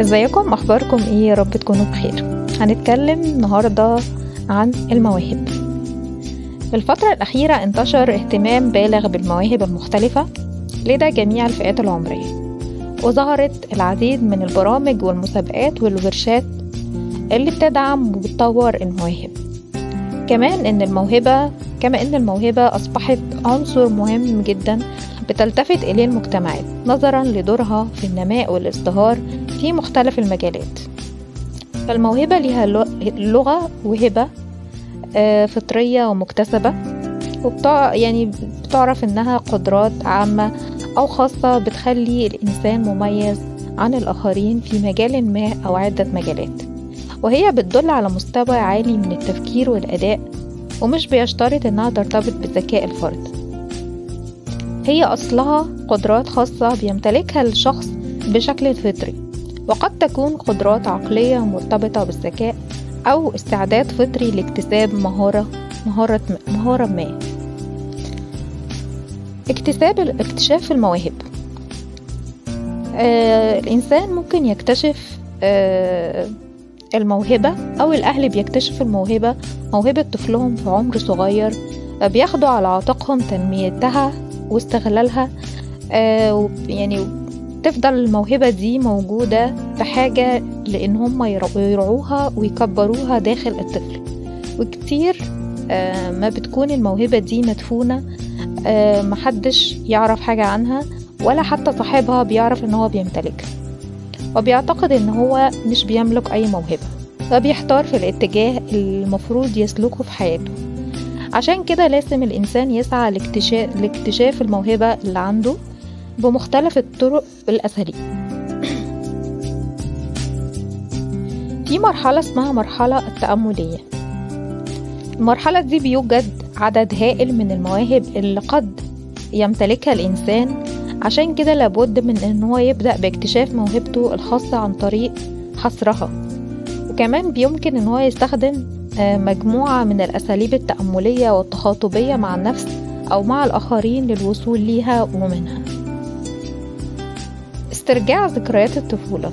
ازيكم؟ اخباركم إيه؟ يا رب تكونوا بخير. هنتكلم النهارده عن المواهب. في الفترة الأخيرة انتشر اهتمام بالغ بالمواهب المختلفة لدى جميع الفئات العمرية وظهرت العديد من البرامج والمسابقات والورشات اللي بتدعم وبتطور المواهب. كمان إن الموهبة كما إن الموهبة أصبحت عنصر مهم جدا بتلتفت إليه المجتمعات نظرا لدورها في النماء والازدهار في مختلف المجالات. فالموهبة لها لغة وهبة فطرية ومكتسبة. يعني بتعرف إنها قدرات عامة أو خاصة بتخلي الإنسان مميز عن الآخرين في مجال ما أو عدة مجالات. وهي بتدل على مستوى عالي من التفكير والأداء ومش بيشترط إنها ترتبط بذكاء الفرد. هي أصلها قدرات خاصة بيمتلكها الشخص بشكل فطري. وقد تكون قدرات عقلية مرتبطة بالذكاء أو استعداد فطري لاكتساب مهارة مهارة مهارة ما. اكتساب اكتشاف المواهب. آه الإنسان ممكن يكتشف آه الموهبة أو الأهل بيكتشف الموهبة. موهبة طفلهم في عمر صغير آه بياخدوا على عاتقهم تنميتها واستغلالها آه يعني تفضل الموهبة دي موجودة في حاجة لأن هم يرعوها ويكبروها داخل الطفل. وكتير آه ما بتكون الموهبة دي مدفونة آه محدش يعرف حاجة عنها ولا حتى صاحبها بيعرف إن هو بيمتلكها وبيعتقد إن هو مش بيملك أي موهبة. فبيحتار في الاتجاه المفروض يسلكه في حياته. عشان كده لازم الإنسان يسعى لاكتشاف, لاكتشاف الموهبة اللي عنده. بمختلف الطرق والأساليب في مرحلة اسمها مرحلة التأملية. المرحلة دي بيوجد عدد هائل من المواهب اللي قد يمتلكها الإنسان عشان كده لابد من إن هو يبدأ باكتشاف موهبته الخاصة عن طريق حصرها. وكمان بيمكن إن هو يستخدم مجموعة من الأساليب التأملية والتخاطبية مع النفس أو مع الآخرين للوصول ليها ومنها. استرجاع ذكريات الطفولة.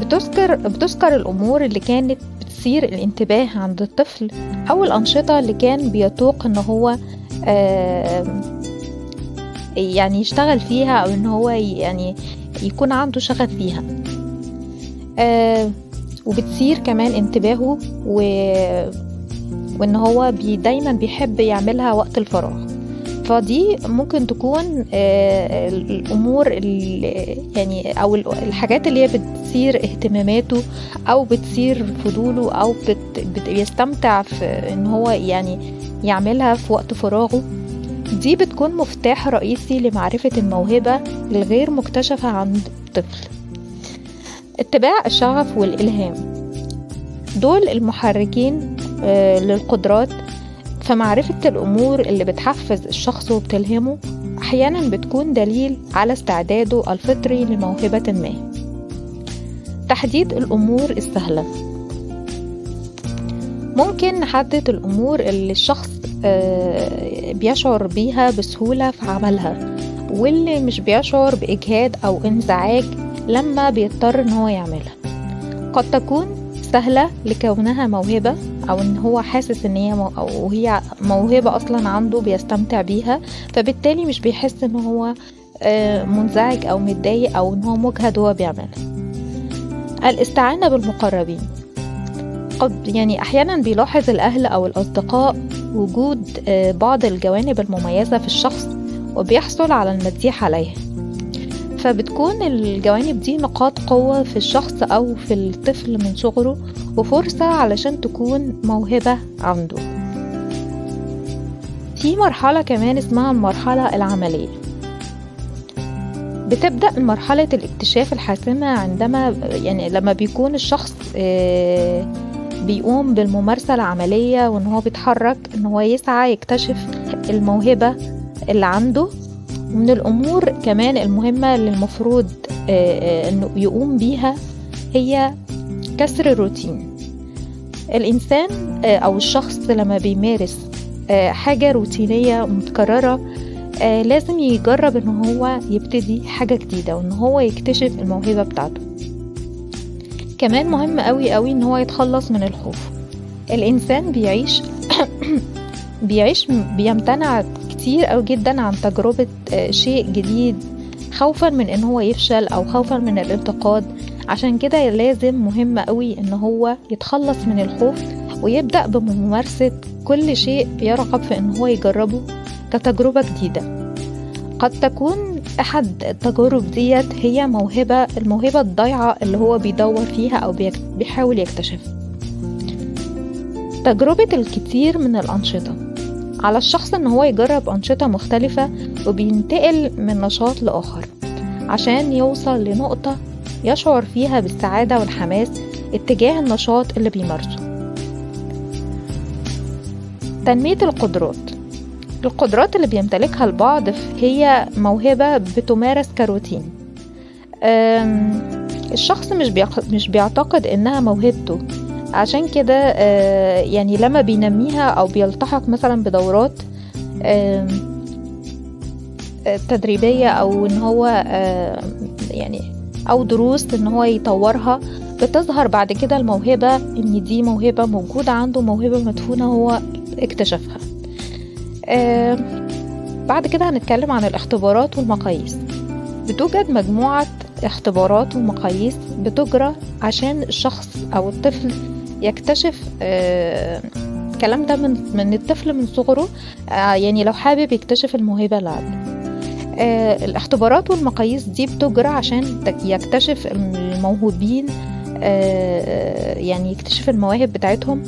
بتذكر بتذكر الأمور اللي كانت بتثير الانتباه عند الطفل أو الأنشطة اللي كان بيتوق إن هو يعني يشتغل فيها أو إن هو يعني يكون عنده شغف فيها. وبتثير كمان انتباهه و... وإن هو بي دايما بيحب يعملها وقت الفراغ. فدي ممكن تكون الأمور اللي يعني أو الحاجات اللي هي بتثير اهتماماته أو بتثير فضوله أو بيستمتع في إن هو يعني يعملها في وقت فراغه دي بتكون مفتاح رئيسي لمعرفة الموهبة الغير مكتشفة عند الطفل اتباع الشغف والإلهام. دول المحركين للقدرات فمعرفة الأمور اللي بتحفز الشخص وبتلهمه أحيانا بتكون دليل على استعداده الفطري لموهبة ما. تحديد الأمور السهلة. ممكن نحدد الأمور اللي الشخص بيشعر بيها بسهولة في عملها واللي مش بيشعر بإجهاد أو انزعاج لما بيضطر إن هو يعملها. قد تكون سهلة لكونها موهبة أو إن هو حاسس إن هي أو هي موهبة أصلا عنده بيستمتع بيها فبالتالي مش بيحس إن هو منزعج أو متضايق أو إن هو مجهد وهو بيعملها. الاستعانة بالمقربين. قد يعني أحيانا بيلاحظ الأهل أو الأصدقاء وجود بعض الجوانب المميزة في الشخص وبيحصل على المديح عليها. فبتكون الجوانب دي نقاط قوة في الشخص أو في الطفل من صغره وفرصة علشان تكون موهبة عنده. في مرحلة كمان اسمها المرحلة العملية. بتبدأ مرحلة الاكتشاف الحاسمة عندما يعني لما بيكون الشخص بيقوم بالممارسة العملية وإن هو بيتحرك إن هو يسعى يكتشف الموهبة اللي عنده. ومن الأمور كمان المهمة اللي المفروض إنه يقوم بيها هي كسر الروتين. الإنسان أو الشخص لما بيمارس حاجة روتينية متكررة آه لازم يجرب إن هو يبتدي حاجة جديدة وإن هو يكتشف الموهبة بتاعته. كمان مهم قوي قوي إن هو يتخلص من الخوف. الإنسان بيعيش بيعيش بيمتنع كتير أو جدا عن تجربة شيء جديد خوفا من إن هو يفشل أو خوفا من الانتقاد. عشان كده لازم مهم قوي إن هو يتخلص من الخوف ويبدأ بممارسة كل شيء بيرغب في إن هو يجربه كتجربة جديدة. قد تكون أحد التجارب ديت هي موهبة الموهبة الضايعة اللي هو بيدور فيها أو بيحاول يكتشفها. تجربة الكثير من الأنشطة. على الشخص إن هو يجرب أنشطة مختلفة وبينتقل من نشاط لآخر عشان يوصل لنقطة يشعر فيها بالسعادة والحماس اتجاه النشاط اللي بيمارسه. تنمية القدرات. القدرات اللي بيمتلكها البعض هي موهبة بتمارس كروتين. الشخص مش مش بيعتقد إنها موهبته. عشان كده يعني لما بينميها أو بيلتحق مثلا بدورات تدريبية أو إن هو يعني أو دروس إن هو يطورها بتظهر بعد كده الموهبة إن دي موهبة موجودة عنده موهبة مدفونة هو اكتشفها. بعد كده هنتكلم عن الاختبارات والمقاييس. بتوجد مجموعة اختبارات ومقاييس بتجرى عشان الشخص أو الطفل يكتشف الكلام ده من من الطفل من صغره يعني لو حابب يكتشف الموهبة اللي عنده الاختبارات والمقاييس دي بتجرى عشان يكتشف الموهوبين يعني يكتشف المواهب بتاعتهم.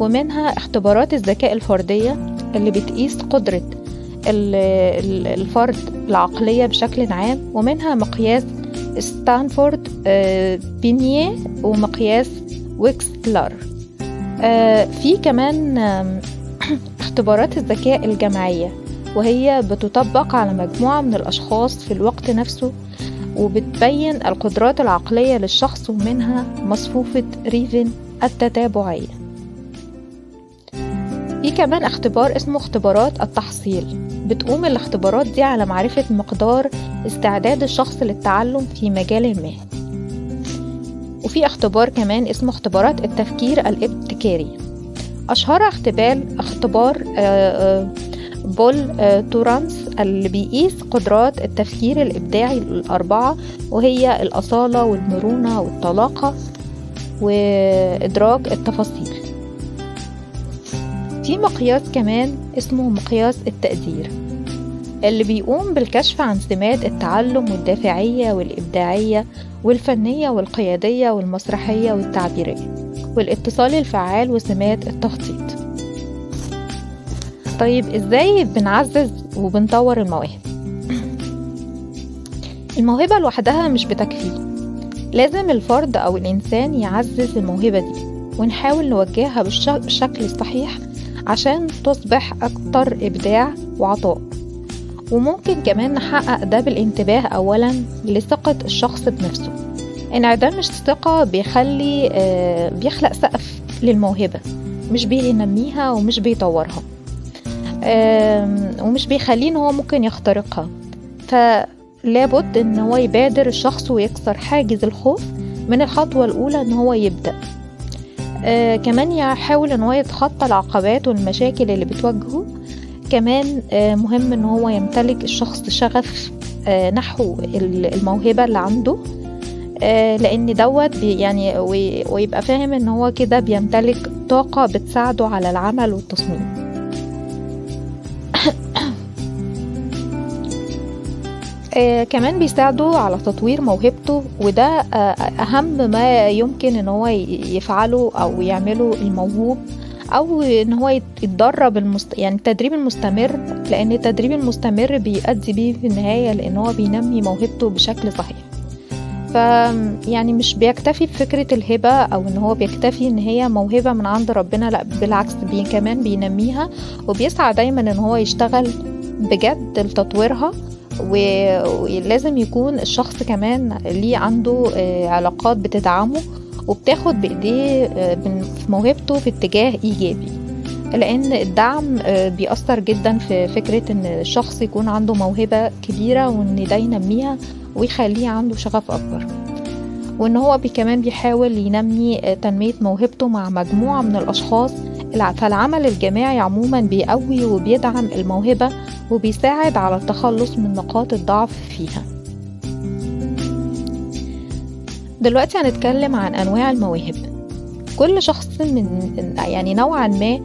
ومنها اختبارات الذكاء الفردية اللي بتقيس قدرة الفرد العقلية بشكل عام. ومنها مقياس ستانفورد بينيه ومقياس ويكسلر في كمان اختبارات الذكاء الجماعية وهي بتطبق على مجموعة من الأشخاص في الوقت نفسه وبتبين القدرات العقلية للشخص ومنها مصفوفة ريفن التتابعية. في كمان اختبار اسمه اختبارات التحصيل. بتقوم الاختبارات دي على معرفة مقدار استعداد الشخص للتعلم في مجال ما. وفي اختبار كمان اسمه اختبارات التفكير الابتكاري. أشهر اختبار اختبار بول تورانس اللي بيقيس قدرات التفكير الإبداعي الأربعة وهي الأصالة والمرونة والطلاقة وإدراك التفاصيل. في مقياس كمان اسمه مقياس التقدير اللي بيقوم بالكشف عن سمات التعلم والدافعية والإبداعية والفنية والقيادية والمسرحية والتعبيرية والاتصال الفعال وسمات التخطيط. طيب إزاي بنعزز وبنطور المواهب؟ الموهبة لوحدها مش بتكفي. لازم الفرد أو الإنسان يعزز الموهبة دي ونحاول نوجهها بالشكل الصحيح عشان تصبح أكتر إبداع وعطاء. وممكن كمان نحقق ده بالانتباه أولا لثقة الشخص بنفسه. انعدام الثقة بيخلي آه بيخلق سقف للموهبة مش بينميها ومش بيطورها ومش بيخليه إن هو ممكن يخترقها. فلابد إن هو يبادر الشخص ويكسر حاجز الخوف من الخطوة الأولى إن هو يبدأ. آه كمان يحاول إن هو يتخطى العقبات والمشاكل اللي بتواجهه كمان آه مهم إن هو يمتلك الشخص شغف آه نحو الموهبة اللي عنده آه لأن دوت يعني ويبقى فاهم إن هو كده بيمتلك طاقة بتساعده على العمل والتصميم. آه كمان بيساعده على تطوير موهبته وده آه أهم ما يمكن إن هو يفعله أو يعمله الموهوب. أو إن هو يتدرب المست... يعني التدريب المستمر لأن التدريب المستمر بيؤدي بيه في النهاية لأن هو بينمي موهبته بشكل صحيح. ف يعني مش بيكتفي بفكرة الهبة أو إن هو بيكتفي إن هي موهبة من عند ربنا لأ بالعكس بي كمان بينميها وبيسعى دايما إن هو يشتغل بجد لتطويرها ولازم يكون الشخص كمان ليه عنده علاقات بتدعمه وبتاخد بإيديه في موهبته في اتجاه إيجابي. لأن الدعم بيأثر جدا في فكرة إن الشخص يكون عنده موهبة كبيرة وإن ده ينميها ويخليه عنده شغف أكبر. وإن هو كمان بيحاول ينمي تنمية موهبته مع مجموعة من الأشخاص. فالعمل الجماعي عموما بيقوي وبيدعم الموهبة وبيساعد على التخلص من نقاط الضعف فيها. دلوقتي هنتكلم عن أنواع المواهب. كل شخص من يعني نوعا ما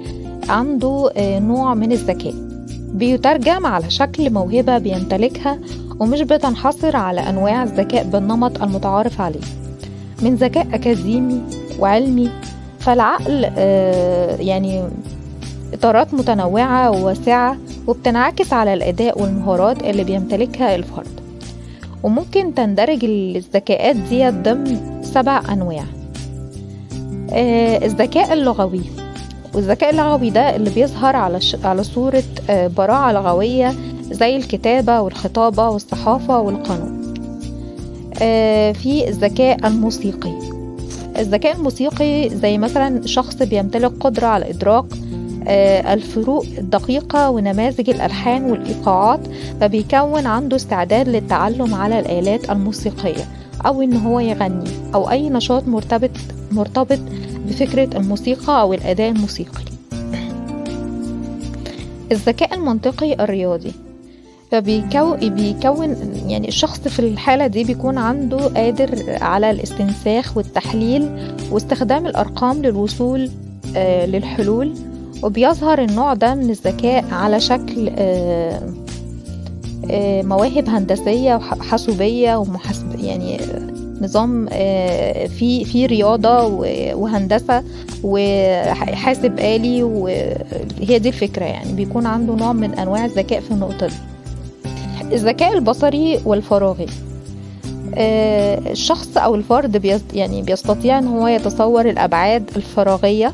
عنده نوع من الذكاء. بيترجم على شكل موهبة بيمتلكها ومش بتنحصر على أنواع الذكاء بالنمط المتعارف عليه. من ذكاء أكاديمي وعلمي فالعقل يعني إطارات متنوعة وواسعة وبتنعكس على الأداء والمهارات اللي بيمتلكها الفرد. وممكن تندرج الذكاءات دي ضمن سبع أنواع. الذكاء اللغوي. والذكاء اللغوي ده اللي بيظهر على على صورة براعة لغوية زي الكتابة والخطابة والصحافة والقانون في الذكاء الموسيقي. الذكاء الموسيقي زي مثلا شخص بيمتلك قدرة على إدراك الفروق الدقيقة ونماذج الألحان والإيقاعات فبيكون عنده استعداد للتعلم على الآلات الموسيقية أو إن هو يغني أو أي نشاط مرتبط مرتبط بفكرة الموسيقى أو الأداء الموسيقي. الذكاء المنطقي الرياضي فبيكون بيكون يعني الشخص في الحالة دي بيكون عنده قادر على الاستنساخ والتحليل واستخدام الأرقام للوصول آه للحلول وبيظهر النوع ده من الذكاء على شكل آه آه مواهب هندسية وحاسوبية ومحاسبة يعني نظام في في رياضة وهندسة وحاسب آلي وهي دي الفكرة يعني بيكون عنده نوع من أنواع الذكاء في النقطة دي. الذكاء البصري والفراغي الشخص أو الفرد يعني بيستطيع أن هو يتصور الأبعاد الفراغية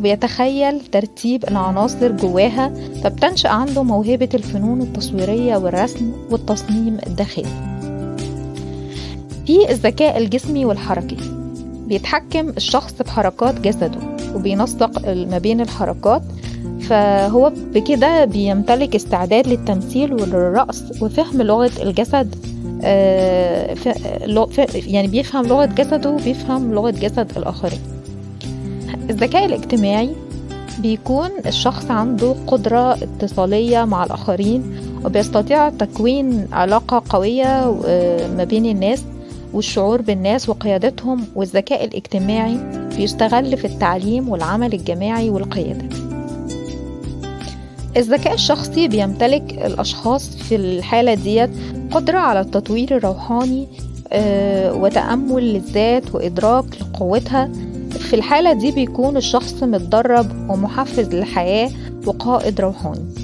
وبيتخيل ترتيب العناصر جواها فبتنشأ عنده موهبة الفنون التصويرية والرسم والتصميم الداخلي. في الذكاء الجسمي والحركي. بيتحكم الشخص بحركات جسده وبينسق ما بين الحركات فهو بكده بيمتلك استعداد للتمثيل والرقص وفهم لغة الجسد يعني بيفهم لغة جسده وبيفهم لغة جسد الآخرين. الذكاء الاجتماعي بيكون الشخص عنده قدرة اتصالية مع الآخرين وبيستطيع تكوين علاقة قوية ما بين الناس والشعور بالناس وقيادتهم والذكاء الاجتماعي بيستغل في التعليم والعمل الجماعي والقيادة. الذكاء الشخصي بيمتلك الأشخاص في الحالة ديت قدرة على التطوير الروحاني وتأمل للذات وإدراك لقوتها في الحالة دي بيكون الشخص متدرب ومحفز للحياة وقائد روحاني.